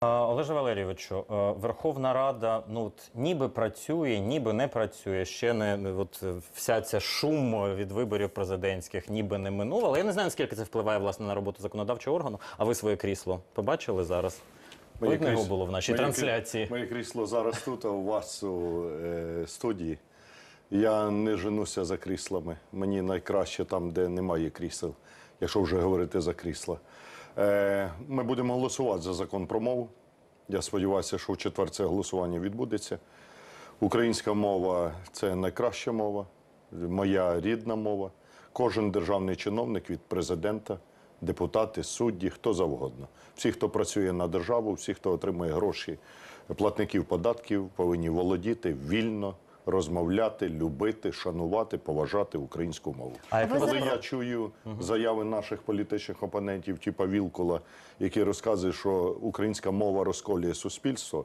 А, Олеже Валерійовичу, е, Верховна Рада ну от, ніби працює, ніби не працює. Ще не от е, вся ця шум від виборів президентських, ніби не минув. Але я не знаю, наскільки це впливає власне на роботу законодавчого органу. А ви своє крісло побачили зараз? Видно його було в нашій моє трансляції. Моє крісло зараз тут, а у вас у е, студії. Я не женуся за кріслами. Мені найкраще там, де немає крісел, якщо вже говорити за крісла. Е, ми будемо голосувати за закон про мову. Я сподіваюся, що в четвер це голосування відбудеться. Українська мова це найкраща мова, моя рідна мова. Кожен державний чиновник від президента, депутати, судді, хто завгодно. Всі, хто працює на державу, всі, хто отримує гроші платників податків, повинні володіти вільно, розмовляти, любити, шанувати, поважати українську мову. А Коли зараз- я чую заяви наших політичних опонентів, типа Вілкула, які розказують, що українська мова розколює суспільство.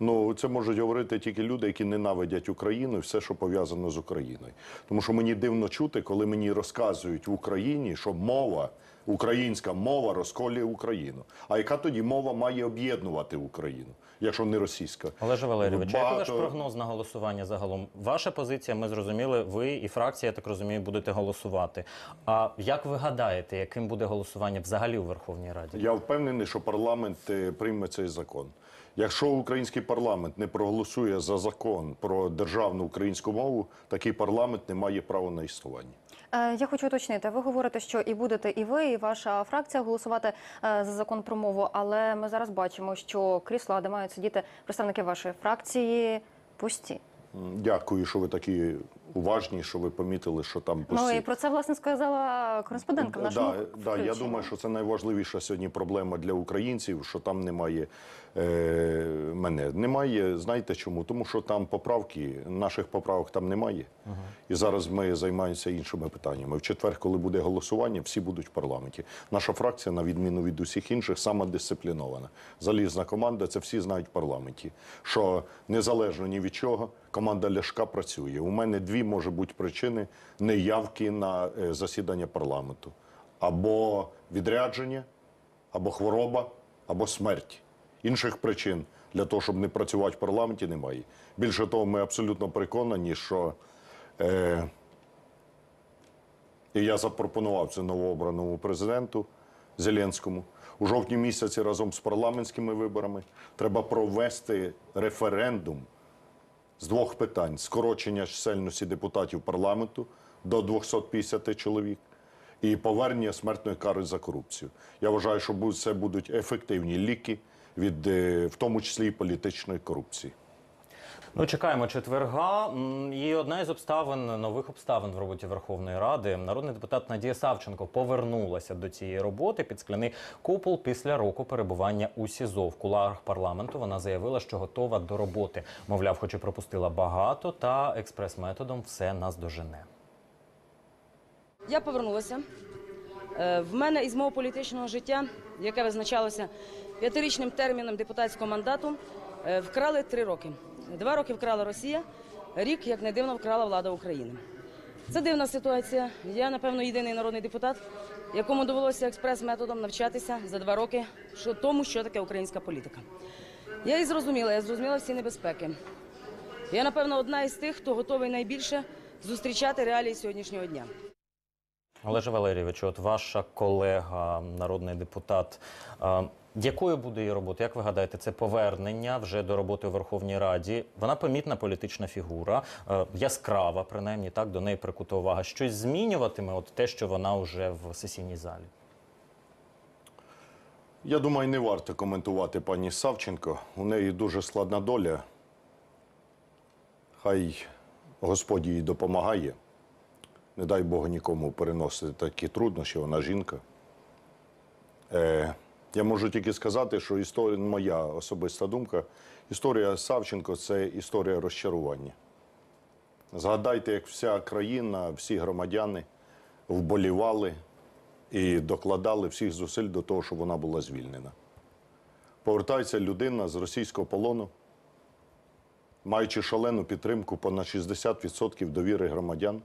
Ну це можуть говорити тільки люди, які ненавидять Україну і все, що пов'язано з Україною. Тому що мені дивно чути, коли мені розказують в Україні, що мова, українська мова розколює Україну. А яка тоді мова має об'єднувати Україну, якщо не російська? Олеже Валерійовичу, який ваш прогноз на голосування загалом? Ваша позиція, ми зрозуміли, ви і фракція, я так розумію, будете голосувати. А як ви гадаєте, яким буде голосування взагалі у Верховній Раді? Я впевнений, що парламент е, прийме цей закон. Якщо український парламент не проголосує за закон про державну українську мову, такий парламент не має права на існування. Е, Я хочу уточнити. Ви говорите, що і будете і ви, і ваша фракція голосувати е, за закон про мову. Але ми зараз бачимо, що крісла, де мають сидіти представники вашої фракції, пусті. Дякую, що ви такі уважні, що ви помітили, що там пусті. Ну і про це власне сказала кореспондентка в нашому да, да, я думаю, що це найважливіша сьогодні проблема для українців, що там немає е, мене. Немає, знаєте чому? Тому що там поправки, наших поправок там немає. І зараз ми займаємося іншими питаннями. В четвер, коли буде голосування, всі будуть в парламенті. Наша фракція, на відміну від усіх інших, сама дисциплінована. Залізна команда, це всі знають в парламенті. Що незалежно ні від чого, команда Ляшка працює. У мене дві може бути причини неявки на е, засідання парламенту: або відрядження, або хвороба, або смерть. Інших причин для того, щоб не працювати в парламенті, немає. Більше того, ми абсолютно переконані, що е, і я запропонував це новообраному президенту Зеленському. У жовтні місяці разом з парламентськими виборами треба провести референдум з двох питань: скорочення чисельності депутатів парламенту до 250 чоловік і повернення смертної кари за корупцію. Я вважаю, що це будуть ефективні ліки від, е, в тому числі і політичної корупції. Ну, чекаємо четверга. І одна із обставин, нових обставин в роботі Верховної Ради. Народний депутат Надія Савченко повернулася до цієї роботи під скляний купол після року перебування у СІЗО. В куларах парламенту вона заявила, що готова до роботи. Мовляв, хоч і пропустила багато, та експрес-методом все наздожене. Я повернулася. Е, В мене із мого політичного життя, яке визначалося п'ятирічним терміном депутатського мандату, е, вкрали три роки. Два роки вкрала Росія, рік, як не дивно, вкрала влада України. Це дивна ситуація. Я, напевно, єдиний народний депутат, якому довелося експрес-методом навчатися за два роки що, тому, що таке українська політика. Я і зрозуміла, я зрозуміла всі небезпеки. Я, напевно, одна із тих, хто готовий найбільше зустрічати реалії сьогоднішнього дня. Олеже Валерійовичу, от ваша колега, народний депутат, е, якою буде її робота? Як ви гадаєте, це повернення вже до роботи у Верховній Раді? Вона помітна політична фігура, е, яскрава, принаймні так до неї прикута увага. Щось змінюватиме, от те, що вона вже в сесійній залі. Я думаю, не варто коментувати пані Савченко. У неї дуже складна доля. Хай Господь їй допомагає. Не дай Бог нікому переносити такі труднощі, вона жінка. Е, я можу тільки сказати, що історія, моя особиста думка, історія Савченко це історія розчарування. Згадайте, як вся країна, всі громадяни вболівали і докладали всіх зусиль до того, щоб вона була звільнена. Повертається людина з російського полону, маючи шалену підтримку понад 60% довіри громадян.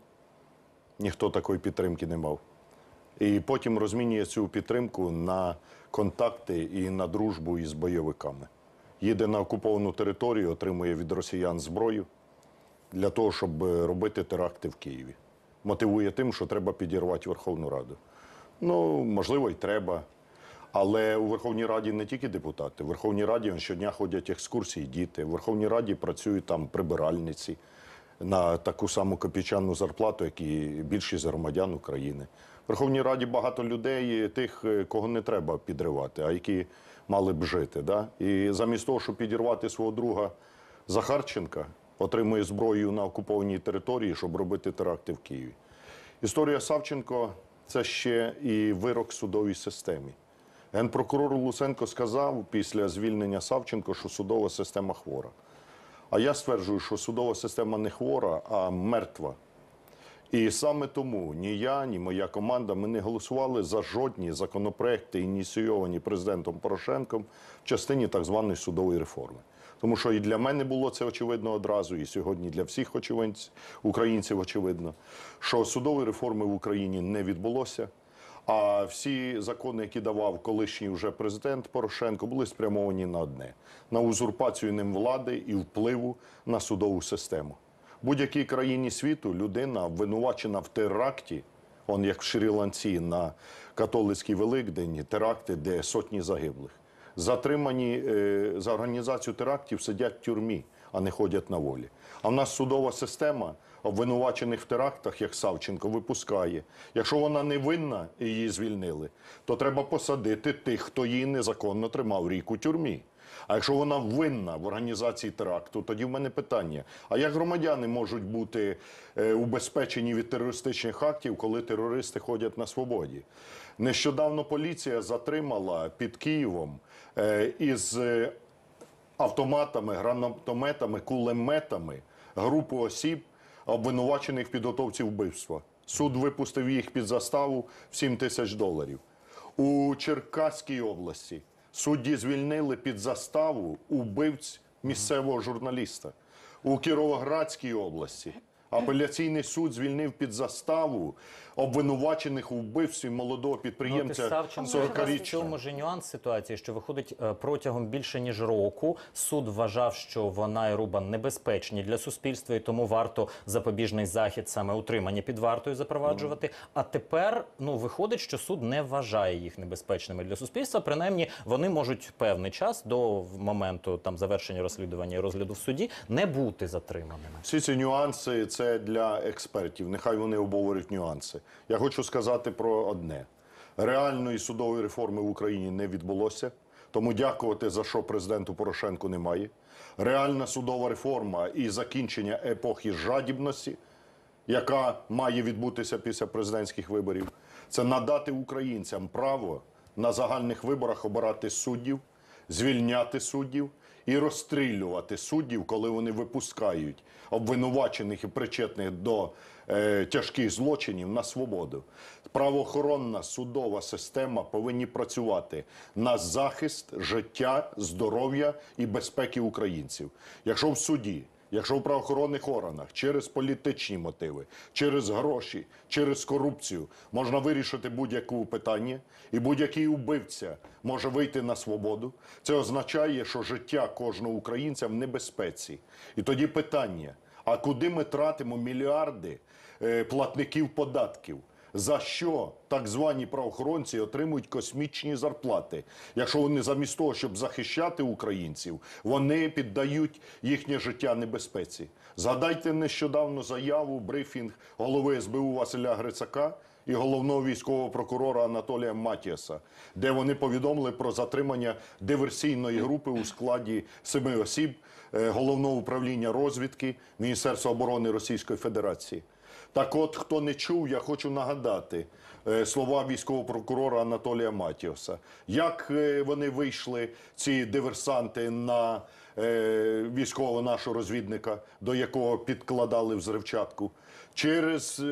Ніхто такої підтримки не мав. І потім розмінює цю підтримку на контакти і на дружбу із бойовиками. Їде на окуповану територію, отримує від росіян зброю для того, щоб е, робити теракти в Києві. Мотивує тим, що треба підірвати Верховну Раду. Ну, можливо, й треба. Але у Верховній Раді не тільки депутати. В Верховній Раді щодня ходять екскурсії діти. В Верховній Раді працюють там прибиральниці на таку саму копійчану зарплату, як і більшість громадян України. Верховній Раді багато людей, тих, е, кого не треба підривати, а які мали б жити. Да? І замість того, щоб підірвати свого друга Захарченка, отримує зброю на окупованій території, щоб робити теракти в Києві. Історія Савченко це ще і вирок судовій системі. Генпрокурор Луценко сказав після звільнення Савченко, що судова система хвора. А я стверджую, що судова система не хвора, а мертва. І саме тому ні я, ні моя команда ми не голосували за жодні законопроекти, ініційовані президентом Порошенком в частині так званої судової реформи. Тому що і для мене було це очевидно одразу, і сьогодні для всіх українців очевидно, що судової реформи в Україні не відбулося. А всі закони, які давав колишній вже президент Порошенко, були спрямовані на одне: на узурпацію ним влади і впливу на судову систему. Будь-якій країні світу людина обвинувачена в теракті, он як в Шрі-Ланці на католицький Великдень, теракти, де сотні загиблих. Затримані е, за організацію терактів сидять в тюрмі, а не ходять на волі. А в нас судова система обвинувачених в терактах, як Савченко, випускає. Якщо вона не винна і її звільнили, то треба посадити тих, хто її незаконно тримав рік у тюрмі. А якщо вона винна в організації теракту, тоді в мене питання: а як громадяни можуть бути е, убезпечені від терористичних актів, коли терористи ходять на свободі? Нещодавно поліція затримала під Києвом е, із е, автоматами, гранатометами, кулеметами групу осіб, обвинувачених в підготовці вбивства. Суд випустив їх під заставу в 7 тисяч доларів. У Черкаській області судді звільнили під заставу убивць місцевого журналіста. У Кіровоградській області апеляційний суд звільнив під заставу обвинувачених у вбивстві молодого Ну, підприємця Савченко, 40-річного. в чому ж нюанс ситуації, що виходить е, протягом більше ніж року. Суд вважав, що вона і Рубан небезпечні для суспільства, і тому варто запобіжний захід саме утримання під вартою запроваджувати. А тепер ну виходить, що суд не вважає їх небезпечними для суспільства. Принаймні, вони можуть певний час до моменту там завершення розслідування і розгляду в суді не бути затриманими. Всі ці нюанси це для експертів. Нехай вони обговорюють нюанси. Я хочу сказати про одне: реальної судової реформи в Україні не відбулося. Тому дякувати за що президенту Порошенку немає. Реальна судова реформа і закінчення епохи жадібності, яка має відбутися після президентських виборів, це надати українцям право на загальних виборах обирати суддів, звільняти суддів і розстрілювати суддів, коли вони випускають обвинувачених і причетних до е, тяжких злочинів на свободу. Правоохоронна судова система повинні працювати на захист життя, здоров'я і безпеки українців. Якщо в суді Якщо в правоохоронних органах через політичні мотиви, через гроші, через корупцію можна вирішити будь-яке питання, і будь-який убивця може вийти на свободу, це означає, що життя кожного українця в небезпеці. І тоді питання: а куди ми тратимо мільярди е, платників податків? За що так звані правоохоронці отримують космічні зарплати, якщо вони замість того, щоб захищати українців, вони піддають їхнє життя небезпеці? Згадайте нещодавно заяву, брифінг голови СБУ Василя Грицака і головного військового прокурора Анатолія Матіаса, де вони повідомили про затримання диверсійної групи у складі семи осіб е, головного управління розвідки Міністерства оборони Російської Федерації. Так от, хто не чув, я хочу нагадати е, слова військового прокурора Анатолія Матіоса. Як е, вони вийшли, ці диверсанти, на е, військового нашого розвідника, до якого підкладали взривчатку, через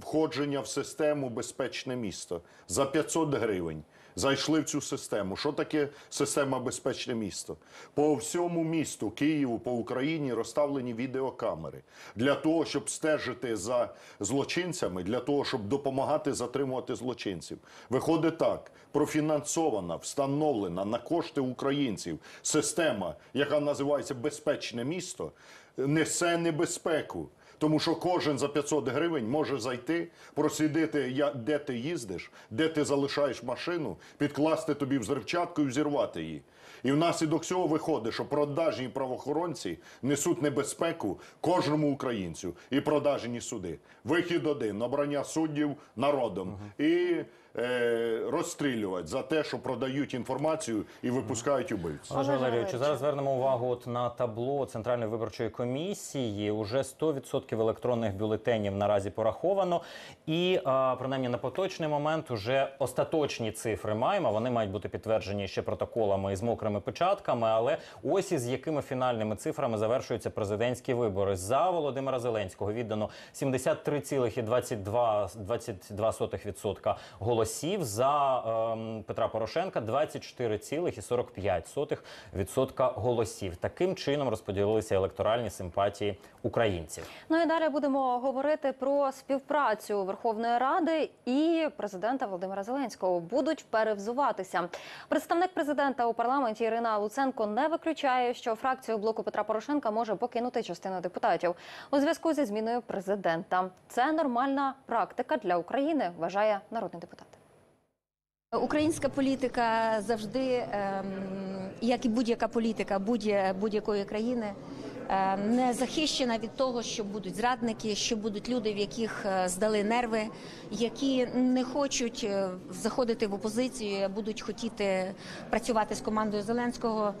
входження в систему безпечне місто за 500 гривень. Зайшли в цю систему. Що таке система безпечне місто? По всьому місту Києву, по Україні розставлені відеокамери для того, щоб стежити за злочинцями, для того, щоб допомагати затримувати злочинців. Виходить так: профінансована, встановлена на кошти українців система, яка називається безпечне місто, несе небезпеку. Тому що кожен за 500 гривень може зайти, прослідити, я- де ти їздиш, де ти залишаєш машину, підкласти тобі взривчатку і взірвати її. І внаслідок цього виходить, що продажні правоохоронці несуть небезпеку кожному українцю і продажні суди. Вихід один обрання суддів народом і е, розстрілювати за те, що продають інформацію і випускають убивців. Олеже Валерійовичу, зараз звернемо увагу от на табло Центральної виборчої комісії. Уже 100% електронних бюлетенів наразі пораховано. І а, принаймні на поточний момент уже остаточні цифри маємо. Вони мають бути підтверджені ще протоколами з мокрими печатками. Але ось із якими фінальними цифрами завершуються президентські вибори. За Володимира Зеленського віддано 73,22% голосів. За ем, Петра Порошенка 24,45% голосів. Таким чином розподілилися електоральні симпатії українців. Ну і далі будемо говорити про співпрацю Верховної Ради і президента Володимира Зеленського. Будуть перевзуватися. Представник президента у парламенті Ірина Луценко не виключає, що фракцію блоку Петра Порошенка може покинути частина депутатів у зв'язку зі зміною президента. Це нормальна практика для України, вважає народний депутат. Українська політика завжди, ем, як і будь-яка політика будь- будь-якої країни, е, не захищена від того, що будуть зрадники, що будуть люди, в яких е, здали нерви, які не хочуть е, заходити в опозицію, будуть хотіти працювати з командою Зеленського.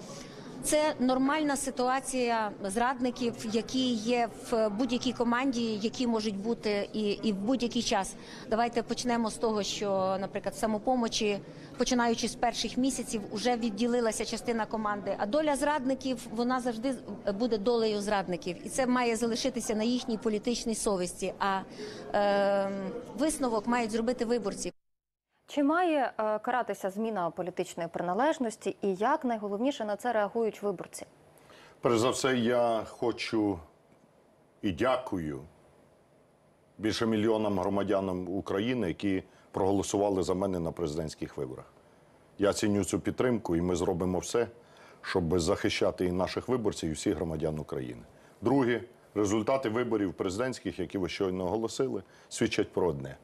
Це нормальна ситуація зрадників, які є в будь-якій команді, які можуть бути і, і в будь-який час. Давайте почнемо з того, що, наприклад, самопомочі, починаючи з перших місяців, вже відділилася частина команди. А доля зрадників вона завжди буде долею зрадників, і це має залишитися на їхній політичній совісті. А е, висновок мають зробити виборці. Чи має е, каратися зміна політичної приналежності, і як найголовніше на це реагують виборці? Перш за все, я хочу і дякую більше мільйонам громадянам України, які проголосували за мене на президентських виборах. Я ціню цю підтримку, і ми зробимо все, щоб захищати і наших виборців, і всіх громадян України. Друге, результати виборів президентських, які ви щойно оголосили, свідчать про одне.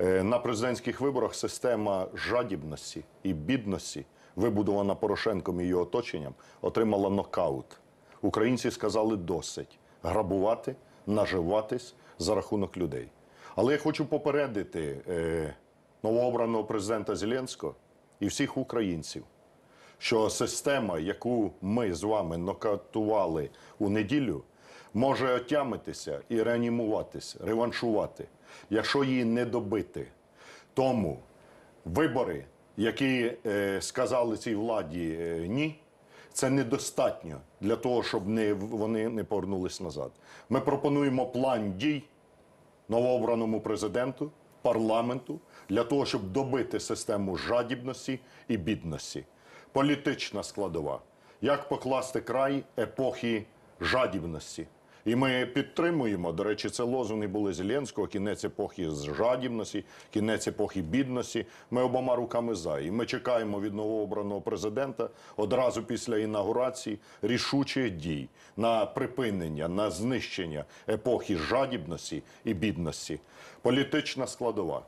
Е, На президентських виборах система жадібності і бідності, вибудована Порошенком і його оточенням, отримала нокаут. Українці сказали досить грабувати, наживатись за рахунок людей. Але я хочу попередити е, новообраного президента Зеленського і всіх українців, що система, яку ми з вами нокаутували у неділю, може отямитися і реанімуватися, реваншувати, якщо її не добити. Тому вибори, які е, сказали цій владі е, ні, це недостатньо для того, щоб не, вони не повернулись назад. Ми пропонуємо план дій новообраному президенту, парламенту для того, щоб добити систему жадібності і бідності. Політична складова. Як покласти край епохи жадібності? І ми підтримуємо, до речі, це лозунги були Зеленського, кінець епохи з жадібності, кінець епохи бідності. Ми обома руками за. І ми чекаємо від новообраного президента одразу після інаугурації рішучих дій на припинення, на знищення епохи жадібності і бідності. Політична складова.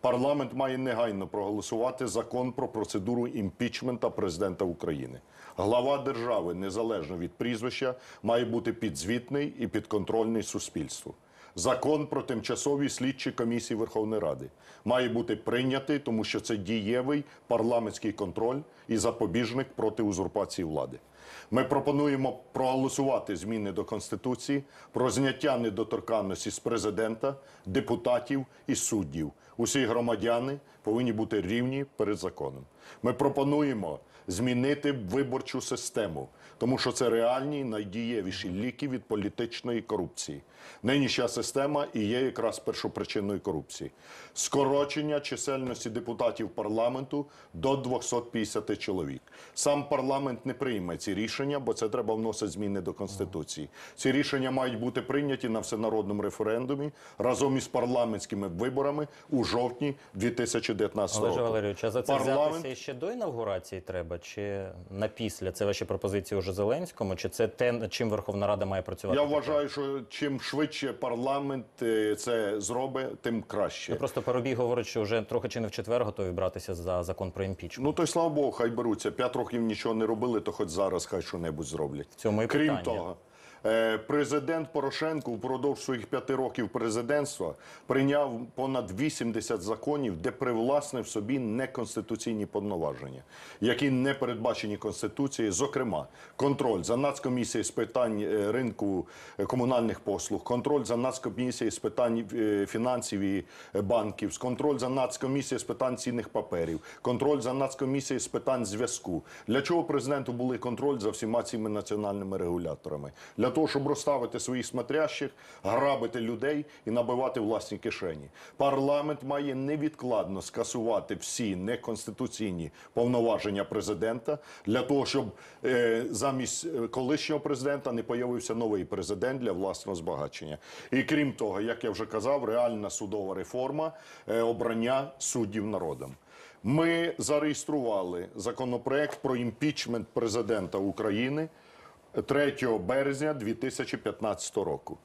Парламент має негайно проголосувати закон про процедуру імпічмента президента України. Глава держави, незалежно від прізвища, має бути підзвітний і підконтрольний суспільству. Закон про тимчасові слідчі комісії Верховної Ради має бути прийнятий, тому що це дієвий парламентський контроль і запобіжник проти узурпації влади. Ми пропонуємо проголосувати зміни до Конституції про зняття недоторканності з президента, депутатів і суддів. Усі громадяни повинні бути рівні перед законом. Ми пропонуємо змінити виборчу систему, тому що це реальні найдієвіші ліки від політичної корупції. Нинішня система і є якраз першопричиною корупції. Скорочення чисельності депутатів парламенту до 250 чоловік. Сам парламент не прийме ці рішення, бо це треба вносити зміни до конституції. Ці рішення мають бути прийняті на всенародному референдумі разом із парламентськими виборами у жовтні 2019 Олеже року. Валерійович, а за це Парламент- взятися ще до інавгурації треба, чи на після? Це ваші пропозиції уже Зеленському, чи це те, над чим Верховна Рада має працювати? Я вважаю, що чим швидше парламент е, це зробить, тим краще. Ну, просто Парубій говорить, що вже трохи чи не в четвер готові братися за закон про імпічмент. Ну то й слава Богу, хай беруться. П'ять років нічого не робили, то хоч зараз хай що-небудь зроблять. В цьому і Крім питання. того, президент Порошенко впродовж своїх п'яти років президентства прийняв понад 80 законів, де привласнив собі неконституційні повноваження, які не передбачені Конституцією. Зокрема, контроль за Нацкомісією з питань е, ринку е, комунальних послуг, контроль за Нацкомісією з питань е, фінансів і е, банків, контроль за Нацкомісією з питань цінних паперів, контроль за Нацкомісією з питань зв'язку. Для чого президенту були контроль за всіма цими національними регуляторами? Для того, щоб розставити своїх смотрящих, грабити людей і набивати власні кишені. Парламент має невідкладно скасувати всі неконституційні повноваження президента для того, щоб е, замість е, колишнього президента не появився новий президент для власного збагачення. І крім того, як я вже казав, реальна судова реформа е, обрання суддів народом. Ми зареєстрували законопроект про імпічмент президента України 3 березня 2015 року.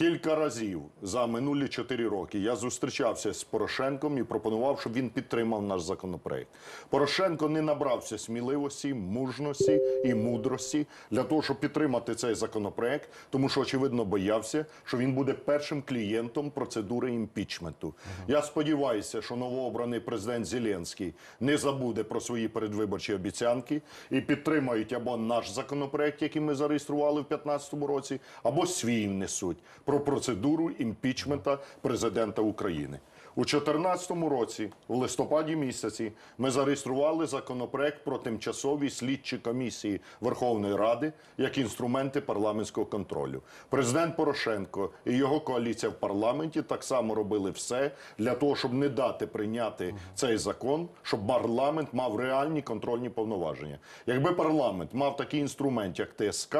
Кілька разів за минулі чотири роки я зустрічався з Порошенком і пропонував, щоб він підтримав наш законопроект. Порошенко не набрався сміливості, мужності і мудрості для того, щоб підтримати цей законопроект, тому що очевидно боявся, що він буде першим клієнтом процедури імпічменту. Я сподіваюся, що новообраний президент Зеленський не забуде про свої передвиборчі обіцянки і підтримають або наш законопроект, який ми зареєстрували в 2015 році, або свій внесуть про процедуру імпічмента президента України. У 2014 році, у листопаді місяці, ми зареєстрували законопроект про тимчасові слідчі комісії Верховної Ради як інструменти парламентського контролю. Президент Порошенко і його коаліція в парламенті так само робили все для того, щоб не дати прийняти цей закон, щоб парламент мав реальні контрольні повноваження. Якби парламент мав такий інструмент, як ТСК,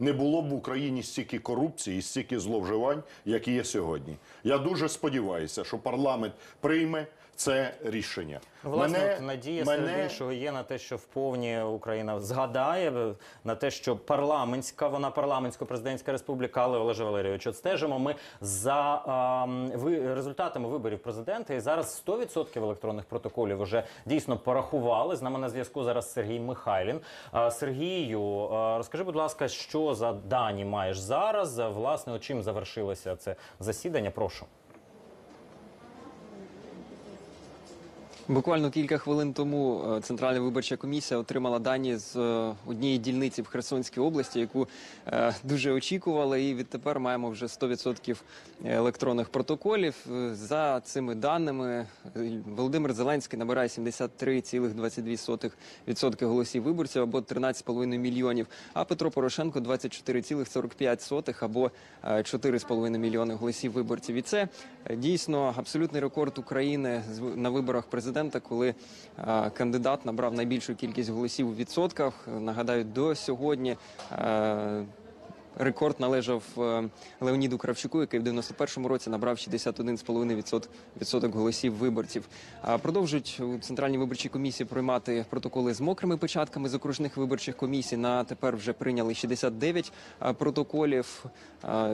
не було б в Україні стільки корупції стільки зловживань, які є сьогодні. Я дуже сподіваюся, що парламент прийме це рішення. Власне, Мене- надія мене- серед іншого є на те, що вповні Україна згадає е, на те, що парламентська, вона парламентсько-президентська республіка, але Олеже Валерійович, от стежимо ми за а, ви, результатами виборів президента. І зараз 100% електронних протоколів вже дійсно порахували. З нами на зв'язку зараз Сергій Михайлін. А, Сергію, а, розкажи, будь ласка, що за дані маєш зараз? Власне, чим завершилося це засідання? Прошу. Буквально кілька хвилин тому е, Центральна виборча комісія отримала дані з е, однієї дільниці в Херсонській області, яку е, дуже очікували. І відтепер маємо вже 100% електронних протоколів. За цими даними Володимир Зеленський набирає 73,22% голосів виборців або 13,5 мільйонів. А Петро Порошенко 24,45 або е, 4,5 мільйони голосів виборців. І це дійсно абсолютний рекорд України на виборах президента, коли е, кандидат набрав найбільшу кількість голосів у відсотках. Нагадаю, до сьогодні. Е, Рекорд належав е, Леоніду Кравчуку, який в 91-му році набрав 61,5% відсоток голосів виборців. Продовжують у центральній виборчій комісії приймати протоколи з мокрими печатками з окружних виборчих комісій. На тепер вже прийняли 69 а, протоколів,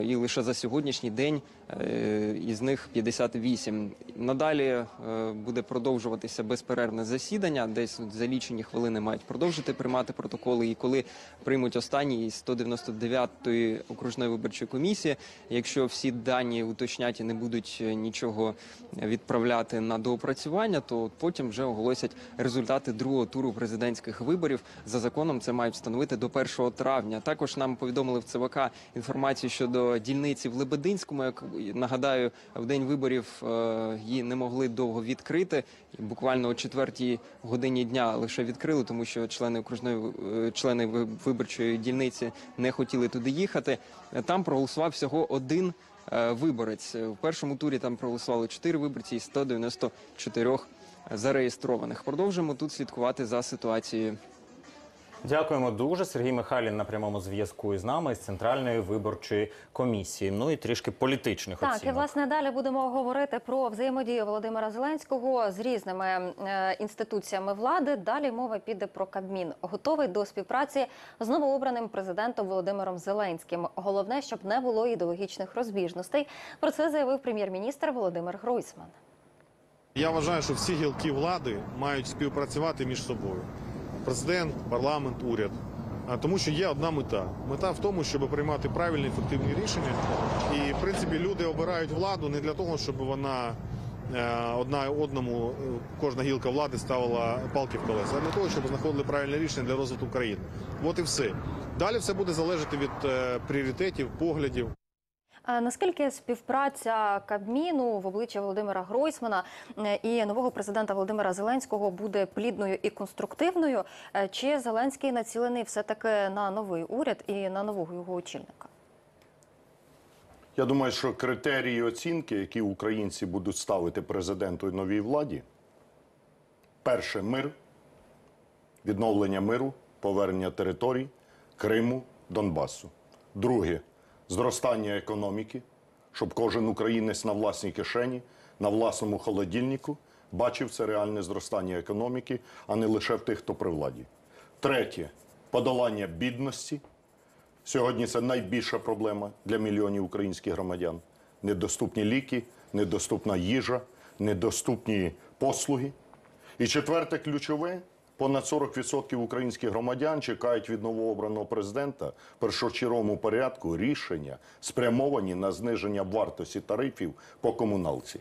і лише за сьогоднішній день е, із них 58. Надалі е, буде продовжуватися безперервне засідання. Десь за лічені хвилини мають продовжити приймати протоколи. І коли приймуть останній із 199 13-ї окружної виборчої комісії. Якщо всі дані уточнять і не будуть е, нічого відправляти на доопрацювання, то потім вже оголосять результати другого туру президентських виборів. За законом це мають встановити до 1 травня. Також нам повідомили в ЦВК інформацію щодо дільниці в Лебединському. Як нагадаю, в день виборів е, її не могли довго відкрити. Буквально о четвертій годині дня лише відкрили, тому що члени окружної е, члени виборчої дільниці не хотіли туди їхати. Е, Там проголосував всього один е, виборець. В першому турі там проголосували 4 виборці і 194 зареєстрованих. Продовжимо тут слідкувати за ситуацією. Дякуємо дуже. Сергій Михайлін на прямому зв'язку із нами з центральної виборчої комісії. Ну і трішки політичних Так, і власне далі будемо говорити про взаємодію Володимира Зеленського з різними е, інституціями влади. Далі мова піде про Кабмін, готовий до співпраці з новообраним президентом Володимиром Зеленським. Головне, щоб не було ідеологічних розбіжностей. Про це заявив прем'єр-міністр Володимир Гройсман. Я вважаю, що всі гілки влади мають співпрацювати між собою: президент, парламент, уряд. Тому що є одна мета. Мета в тому, щоб приймати правильні ефективні рішення. І в принципі люди обирають владу не для того, щоб вона е, одна одному, е, кожна гілка влади ставила палки в колеса, а для того, щоб знаходили правильне рішення для розвитку країни. От і все. Далі все буде залежати від е, пріоритетів, поглядів. Наскільки співпраця Кабміну в обличчя Володимира Гройсмана е, і нового президента Володимира Зеленського буде плідною і конструктивною? Е, Чи Зеленський націлений все таки на новий уряд і на нового його очільника? Я думаю, що критерії оцінки, які українці будуть ставити президенту і новій владі, перше мир, відновлення миру, повернення територій, Криму, Донбасу. Друге зростання економіки, щоб кожен українець на власній кишені, на власному холодильнику бачив це реальне зростання економіки, а не лише в тих, хто при владі. Третє подолання бідності. Сьогодні це найбільша проблема для мільйонів українських громадян. Недоступні ліки, недоступна їжа, недоступні послуги. І четверте ключове. Понад 40% українських громадян чекають від новообраного президента в першочерговому порядку рішення, спрямовані на зниження вартості тарифів по комуналці.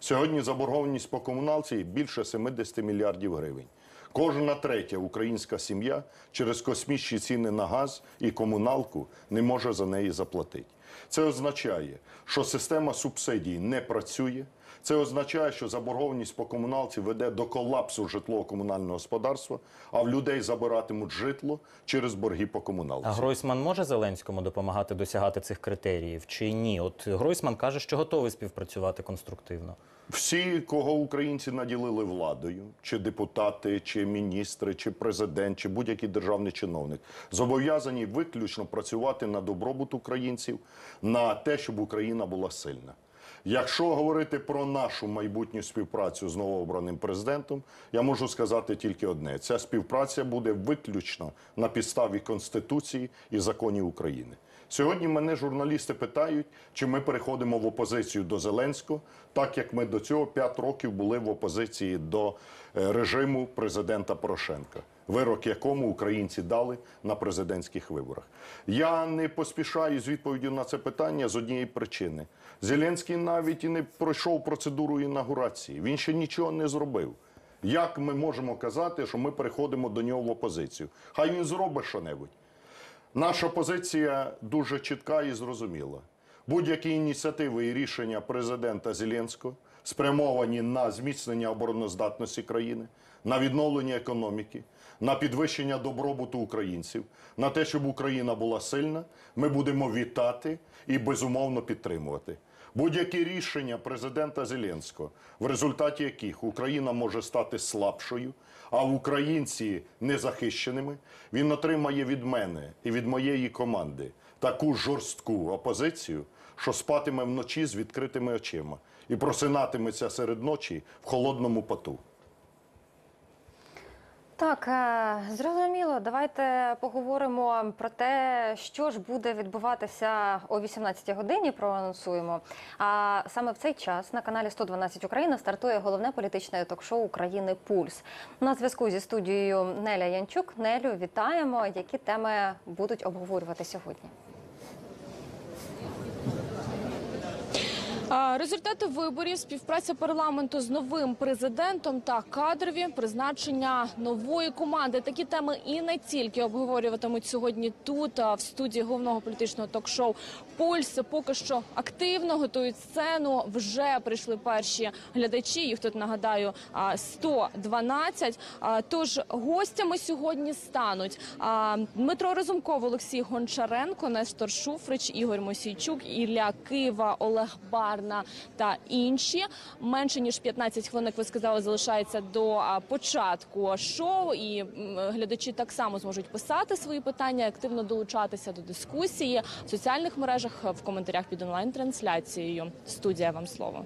Сьогодні заборгованість по комуналці більше 70 мільярдів гривень. Кожна третя українська сім'я через космічні ціни на газ і комуналку не може за неї заплатити. Це означає, що система субсидій не працює. Це означає, що заборгованість по комуналці веде до колапсу житлово-комунального господарства, а в людей забиратимуть житло через борги по комуналці. А Гройсман може Зеленському допомагати досягати цих критеріїв чи ні? От Гройсман каже, що готовий співпрацювати конструктивно. Всі, кого українці наділили владою, чи депутати, чи міністри, чи президент, чи будь-який державний чиновник, зобов'язані виключно працювати на добробут українців, на те, щоб Україна була сильна. Якщо говорити про нашу майбутню співпрацю з новообраним президентом, я можу сказати тільки одне: ця співпраця буде виключно на підставі Конституції і законів України. Сьогодні мене журналісти питають, чи ми переходимо в опозицію до Зеленського, так як ми до цього 5 років були в опозиції до е, режиму президента Порошенка, вирок якому українці дали на президентських виборах. Я не поспішаю з відповіддю на це питання з однієї причини. Зеленський навіть і не пройшов процедуру інаугурації. Він ще нічого не зробив. Як ми можемо казати, що ми переходимо до нього в опозицію? Хай він зробить що-небудь. Наша позиція дуже чітка і зрозуміла. Будь-які ініціативи і рішення президента Зеленського спрямовані на зміцнення обороноздатності країни, на відновлення економіки, на підвищення добробуту українців, на те, щоб Україна була сильна, ми будемо вітати і безумовно підтримувати. Будь-які рішення президента Зеленського, в результаті яких Україна може стати слабшою, а українці незахищеними, він отримає від мене і від моєї команди таку жорстку опозицію, що спатиме вночі з відкритими очима і просинатиметься серед ночі в холодному поту. Так, е, зрозуміло. Давайте поговоримо про те, що ж буде відбуватися о 18 годині. Проанонсуємо. А саме в цей час на каналі 112 Україна стартує головне політичне ток-шоу України Пульс. На зв'язку зі студією Неля Янчук. Нелю, вітаємо. Які теми будуть обговорювати сьогодні? Результати виборів, співпраця парламенту з новим президентом та кадрові призначення нової команди. Такі теми і не тільки обговорюватимуть сьогодні тут, а в студії головного політичного ток-шоу Пульс. Поки що активно готують сцену. Вже прийшли перші глядачі. Їх тут нагадаю а, 112. А, Тож гостями сьогодні стануть Дмитро Разумков, Олексій Гончаренко, Нестор Шуфрич, Ігор Мосійчук, Ілля Кива, Олег Барна та інші. Менше ніж 15 хвилин, як ви сказали, залишається до початку шоу. І глядачі так само зможуть писати свої питання, активно долучатися до дискусії в соціальних мережах, в коментарях під онлайн-трансляцією. Студія вам слово.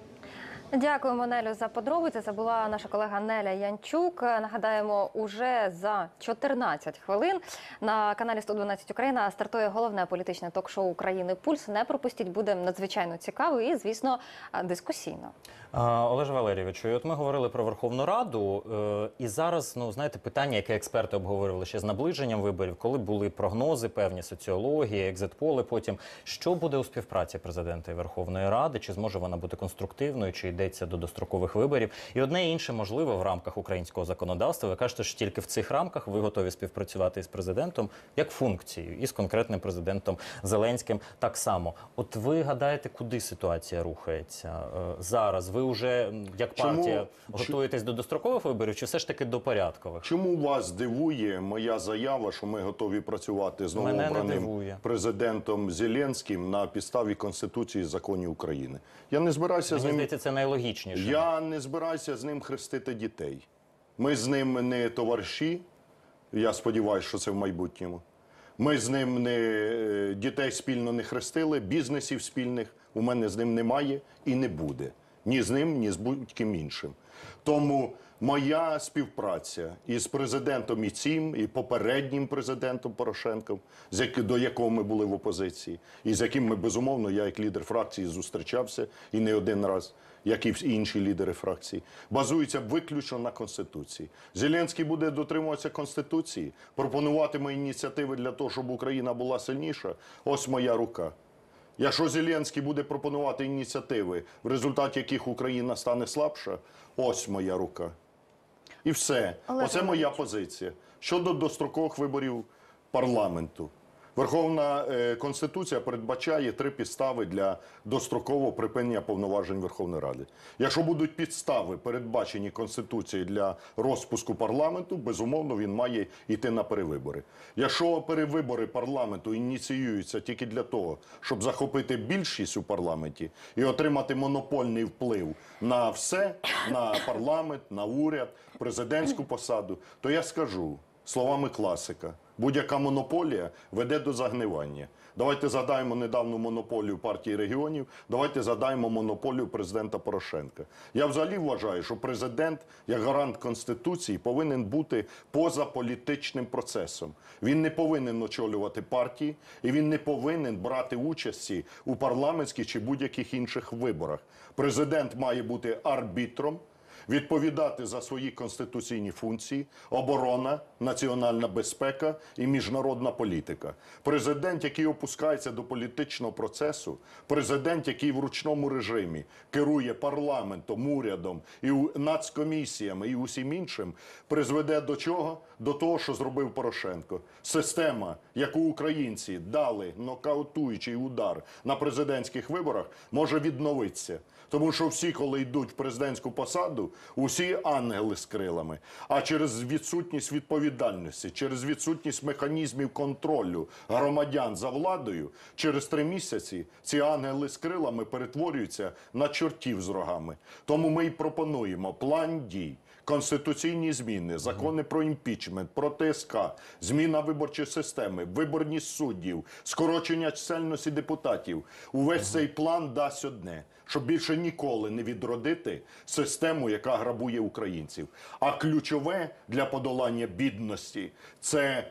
Дякуємо Нелю за подробиці. Це була наша колега Неля Янчук. Нагадаємо, уже за 14 хвилин на каналі 112 Україна стартує головне політичне ток-шоу України Пульс. Не пропустіть, буде надзвичайно цікаво і, звісно, дискусійно. Олеже Валерійовичу, от ми говорили про Верховну Раду, е, і зараз, ну знаєте, питання, яке експерти обговорювали ще з наближенням виборів, коли були прогнози, певні соціології, екзитполи. Потім що буде у співпраці президента і Верховної Ради? Чи зможе вона бути конструктивною, чи йдеться до дострокових виборів? І одне і інше можливо в рамках українського законодавства. Ви кажете, що тільки в цих рамках ви готові співпрацювати із президентом як функцією, і з конкретним президентом Зеленським так само. От ви гадаєте, куди ситуація рухається е, зараз? Ви вже як партія чу- готуєтесь до дострокових виборів, чи все ж таки до порядкових? Чому вас дивує моя заява, що ми готові працювати з не новообраним президентом Зеленським на підставі Конституції і законів України? Я не збираюся з ним. здається, це найлогічніше. Я не збираюся з ним хрестити дітей. Ми з ним не товариші. Я сподіваюся, що це в майбутньому. Ми з ним не е, дітей спільно не хрестили, бізнесів спільних у мене з ним немає і не буде. Ні з ним, ні з будь-ким іншим. Тому моя співпраця із президентом і цим, і попереднім президентом Порошенком, до якого ми були в опозиції, і з яким ми безумовно, я як лідер фракції зустрічався і не один раз, як і всі інші лідери фракції, базується виключно на конституції. Зеленський буде дотримуватися конституції, пропонуватиме ініціативи для того, щоб Україна була сильніша. Ось моя рука. Якщо Зеленський буде пропонувати ініціативи, в результаті яких Україна стане слабша, ось моя рука. І все. Олег Оце моя позиція. Щодо дострокових виборів парламенту. Верховна е, Конституція передбачає три підстави для дострокового припинення повноважень Верховної Ради. Якщо будуть підстави, передбачені Конституцією для розпуску парламенту, безумовно він має йти на перевибори. Якщо перевибори парламенту ініціюються тільки для того, щоб захопити більшість у парламенті і отримати монопольний вплив на все, на парламент, на уряд, президентську посаду, то я скажу словами класика: будь-яка монополія веде до загнивання. Давайте згадаємо недавну монополію партії регіонів. Давайте згадаємо монополію президента Порошенка. Я взагалі вважаю, що президент, як гарант конституції, повинен бути поза політичним процесом. Він не повинен очолювати партії і він не повинен брати участі у парламентських чи будь-яких інших виборах. Президент має бути арбітром відповідати за свої конституційні функції, оборона, національна безпека і міжнародна політика. Президент, який опускається до політичного процесу, президент, який в ручному режимі керує парламентом, урядом і нацкомісіями і усім іншим, призведе до чого? До того, що зробив Порошенко. Система, яку українці дали нокаутуючий удар на президентських виборах, може відновитися. Тому що всі, коли йдуть в президентську посаду, усі ангели з крилами. А через відсутність відповідальності, через відсутність механізмів контролю громадян за владою, через три місяці ці ангели з крилами перетворюються на чортів з рогами. Тому ми й пропонуємо план дій. Конституційні зміни, закони про імпічмент, про ТСК, зміна виборчої системи, виборність суддів, скорочення чисельності депутатів. Увесь цей план дасть одне, щоб більше ніколи не відродити систему, яка грабує українців. А ключове для подолання бідності це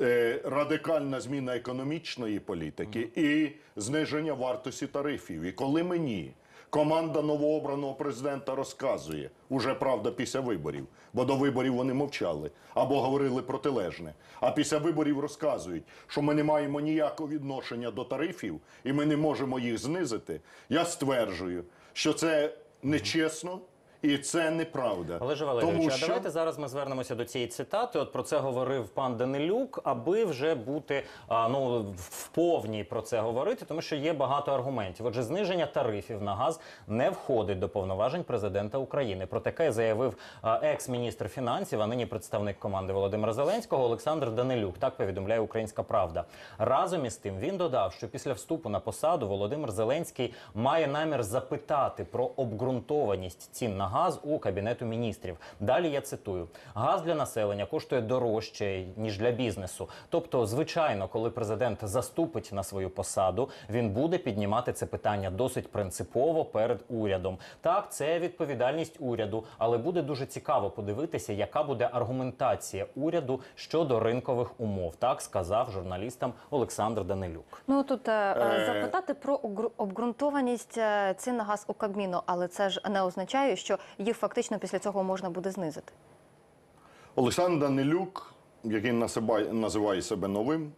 е, радикальна зміна економічної політики і зниження вартості тарифів. І коли мені Команда новообраного президента розказує, уже правда після виборів, бо до виборів вони мовчали або говорили протилежне. А після виборів розказують, що ми не маємо ніякого відношення до тарифів і ми не можемо їх знизити. Я стверджую, що це нечесно і це неправда. Олеже Валерійович, а давайте зараз ми звернемося до цієї цитати. От про це говорив пан Данилюк, аби вже бути а, ну в повній про це говорити, тому що є багато аргументів. Отже, зниження тарифів на газ не входить до повноважень президента України. Про таке заявив екс-міністр фінансів, а нині представник команди Володимира Зеленського Олександр Данилюк. Так повідомляє Українська Правда. Разом із тим він додав, що після вступу на посаду Володимир Зеленський має намір запитати про обґрунтованість цін на газ у кабінету міністрів. Далі я цитую: газ для населення коштує дорожче ніж для бізнесу. Тобто, звичайно, коли президент заступить на свою посаду, він буде піднімати це питання досить принципово перед урядом. Так, це відповідальність уряду, але буде дуже цікаво подивитися, яка буде аргументація уряду щодо ринкових умов. Так сказав журналістам Олександр Данилюк. Ну тут е, е, Е. запитати про обґрунтованість цін на газ у Кабміну, але це ж не означає, що їх фактично після цього можна буде знизити. Олександр Данилюк, який називає себе новим,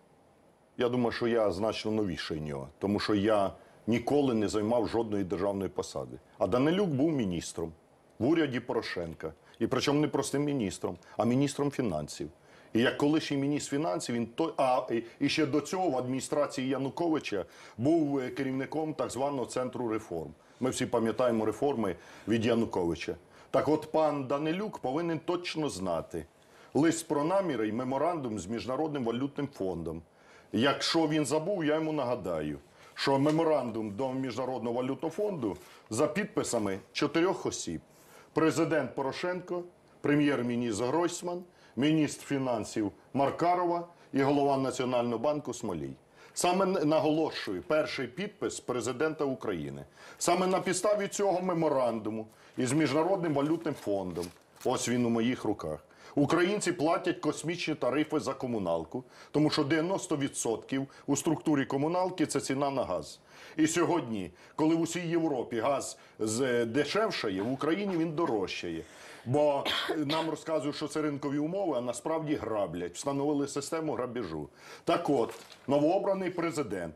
я думаю, що я значно новіший нього, тому що я ніколи не займав жодної державної посади. А Данилюк був міністром в уряді Порошенка. І причому не простим міністром, а міністром фінансів. І як колишній міністр фінансів, він то а і- і ще до цього в адміністрації Януковича був е, керівником так званого центру реформ. Ми всі пам'ятаємо реформи від Януковича. Так от пан Данилюк повинен точно знати лист про наміри і меморандум з Міжнародним валютним фондом. Якщо він забув, я йому нагадаю, що меморандум до Міжнародного валютного фонду за підписами чотирьох осіб: президент Порошенко, прем'єр-міністр Гройсман, міністр фінансів Маркарова і голова Національного банку Смолій. Саме наголошую перший підпис президента України. Саме на підставі цього меморандуму із Міжнародним валютним фондом. Ось він у моїх руках. Українці платять космічні тарифи за комуналку, тому що 90% у структурі комуналки це ціна на газ. І сьогодні, коли в усій Європі газ з- дешевшає, в Україні він дорожчає. Бо нам розказують, що це ринкові умови, а насправді граблять. Встановили систему грабіжу. Так от, новообраний президент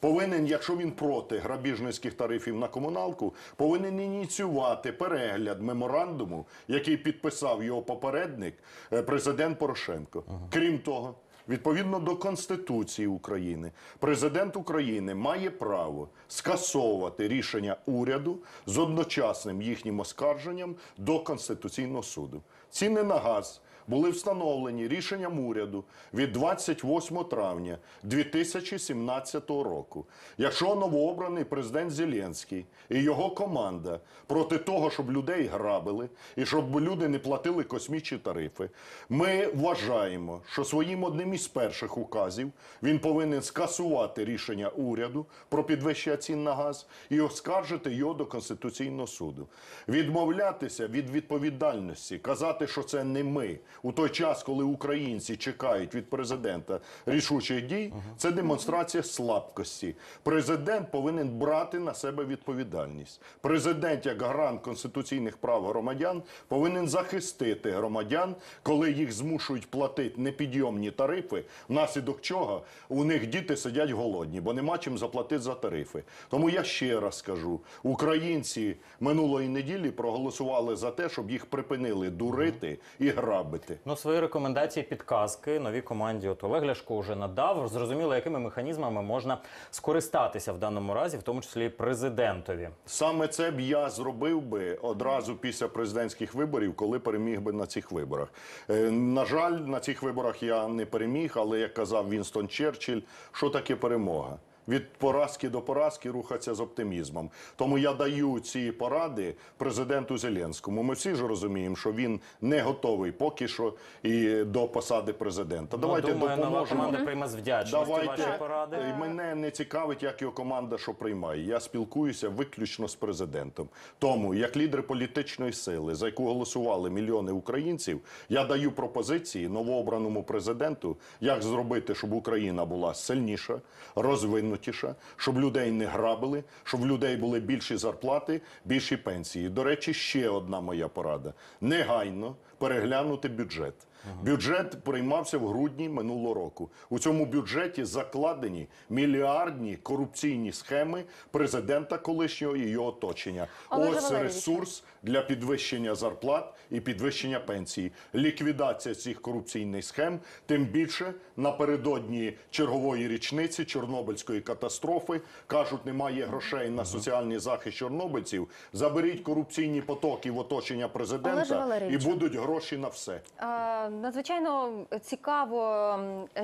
повинен, якщо він проти грабіжницьких тарифів на комуналку, повинен ініціювати перегляд меморандуму, який підписав його попередник, е, президент Порошенко. Крім того, відповідно до Конституції України, президент України має право скасовувати рішення уряду з одночасним їхнім оскарженням до Конституційного суду. Ціни на газ були встановлені рішенням уряду від 28 травня 2017 року. Якщо новообраний президент Зеленський і його команда проти того, щоб людей грабили і щоб люди не платили космічні тарифи, ми вважаємо, що своїм одним із перших указів він повинен скасувати рішення уряду про підвищення цін на газ і оскаржити його до Конституційного суду. Відмовлятися від відповідальності, казати, що це не ми у той час, коли українці чекають від президента рішучих дій, це демонстрація слабкості. Президент повинен брати на себе відповідальність. Президент, як гарант конституційних прав громадян, повинен захистити громадян, коли їх змушують платити непідйомні тарифи, внаслідок чого у них діти сидять голодні, бо нема чим заплатити за тарифи. Тому я ще раз скажу: українці минулої неділі проголосували за те, щоб їх припинили дурити і грабити. Ну, свої рекомендації, підказки новій команді от Олег Ляшко вже надав. Зрозуміло, якими механізмами можна скористатися в даному разі, в тому числі і президентові. Саме це б я зробив би одразу після президентських виборів, коли переміг би на цих виборах. Е, на жаль, на цих виборах я не переміг, але як казав Вінстон Черчилль, що таке перемога? Від поразки до поразки рухатися з оптимізмом. Тому я даю ці поради президенту Зеленському. Ми всі ж розуміємо, що він не готовий поки що і до посади президента. Давайте ну, думаю, нова допоможемо. команда прийме з вдячністю ваші поради. І мене не цікавить, як його команда що приймає. Я спілкуюся виключно з президентом. Тому, як лідер політичної сили, за яку голосували мільйони українців, я даю пропозиції новообраному президенту, як зробити, щоб Україна була сильніша, розвинута. Продвинутіша, щоб людей не грабили, щоб в людей були більші зарплати, більші пенсії. До речі, ще одна моя порада: негайно переглянути бюджет. Бюджет приймався в грудні минулого року. У цьому бюджеті закладені мільярдні корупційні схеми президента колишнього і його оточення. Олеже Ось ресурс для підвищення зарплат і підвищення пенсії. Ліквідація цих корупційних схем, тим більше напередодні чергової річниці Чорнобильської катастрофи кажуть, немає грошей на соціальний захист чорнобильців. Заберіть корупційні потоки в оточення президента, і будуть гроші на все. Е, Надзвичайно цікаво,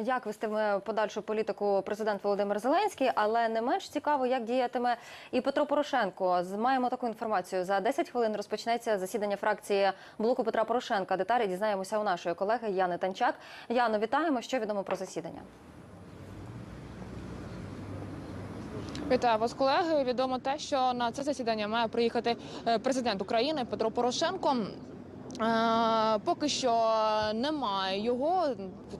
як вестиме подальшу політику президент Володимир Зеленський, але не менш цікаво, як діятиме і Петро Порошенко. Маємо таку інформацію. За 10 хвилин розпочнеться засідання фракції блоку Петра Порошенка. Деталі дізнаємося у нашої колеги Яни Танчак. Яно, вітаємо. Що відомо про засідання? Вітаю вас, колеги. Відомо те, що на це засідання має приїхати е, президент України Петро Порошенко. Е, Поки що немає його.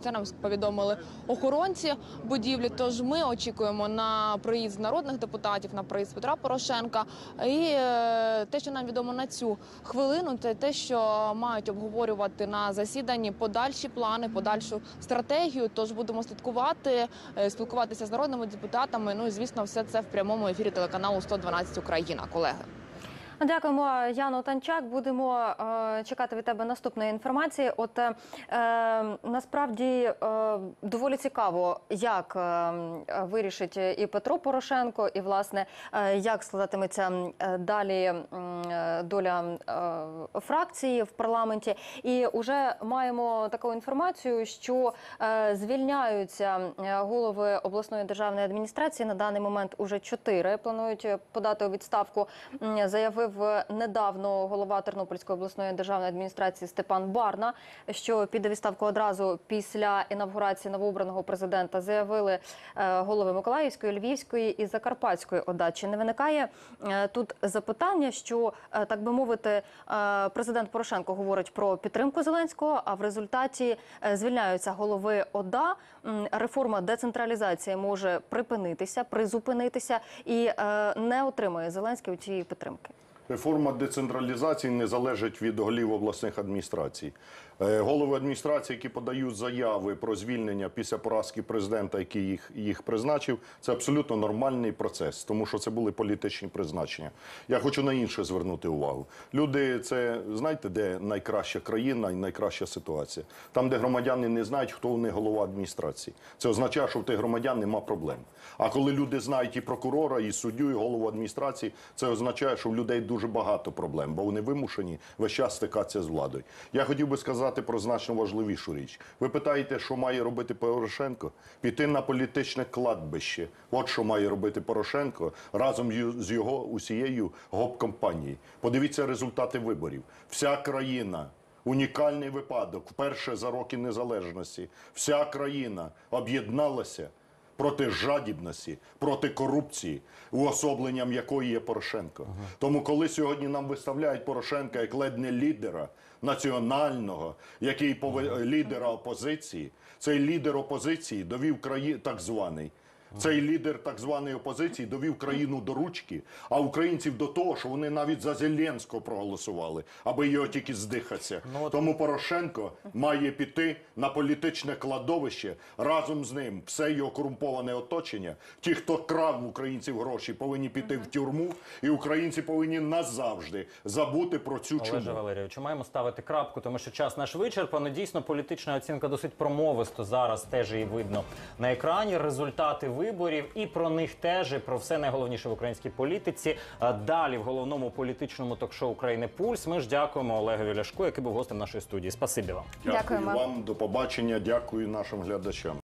Це нам повідомили охоронці будівлі. Тож ми очікуємо на приїзд народних депутатів, на приїзд Петра Порошенка. І е, те, що нам відомо на цю хвилину, це те, що мають обговорювати на засіданні подальші плани, подальшу стратегію. Тож будемо слідкувати, е, спілкуватися з народними депутатами. Ну і звісно, все це в прямому ефірі телеканалу 112 Україна. Колеги. Дякуємо, Яно Танчак. Будемо е, чекати від тебе наступної інформації. От е, е, насправді е, доволі цікаво, як е, вирішить і Петро Порошенко, і власне е, як складатиметься е, далі е, доля е, фракції в парламенті. І вже маємо таку інформацію, що е, звільняються голови обласної державної адміністрації. На даний момент уже чотири планують подати у відставку. М, Заявив недавно голова Тернопільської обласної державної адміністрації Степан Барна, що піде відставку одразу після інавгурації новообраного президента. Заявили е, голови Миколаївської, Львівської і Закарпатської ОДА. Чи не виникає е, тут запитання, що е, так би мовити, президент Порошенко говорить про підтримку Зеленського, а в результаті звільняються голови ОДА. Реформа децентралізації може припинитися, призупинитися і не отримує Зеленський у цієї підтримки. Реформа децентралізації не залежить від голів обласних адміністрацій. Е, Голови адміністрації, які подають заяви про звільнення після поразки президента, який їх, їх призначив, це абсолютно нормальний процес, тому що це були політичні призначення. Я хочу на інше звернути увагу. Люди, це знаєте, де найкраща країна і найкраща ситуація? Там, де громадяни не знають, хто в них голова адміністрації. Це означає, що в тих громадян нема проблем. А коли люди знають і прокурора, і суддю, і голову адміністрації, це означає, що в людей дуже багато проблем, бо вони вимушені весь час стикатися з владою. Я хотів би сказати про значно важливішу річ. Ви питаєте, що має робити Порошенко? Піти на політичне кладбище. От що має робити Порошенко разом з його усією гоп-компанією. Подивіться результати виборів. Вся країна. Унікальний випадок, вперше за роки незалежності. Вся країна об'єдналася проти жадібності, проти корупції, уособленням якої є Порошенко. Тому, коли сьогодні нам виставляють Порошенка як ледь не лідера національного, який пове- лідера опозиції, цей лідер опозиції довів краї... так званий. Цей лідер так званої опозиції довів країну до ручки, а українців до того, що вони навіть за Зеленського проголосували, аби його тільки здихатися. Тому Порошенко має піти на політичне кладовище разом з ним. Все його корумповане оточення. Ті, хто крав українців гроші, повинні піти в тюрму, і українці повинні назавжди забути про цю Олеже чуму. Валерійовичу, маємо ставити крапку, тому що час наш вичерпано. Дійсно, політична оцінка досить промовисто зараз теж її видно на екрані. Результати виборів і про них теж і про все найголовніше в українській політиці. А Далі в головному політичному ток-шоу України Пульс. Ми ж дякуємо Олегові Ляшку, який був гостем нашої студії. Спасибі вам. Дякуємо. вам, до побачення. Дякую нашим глядачам.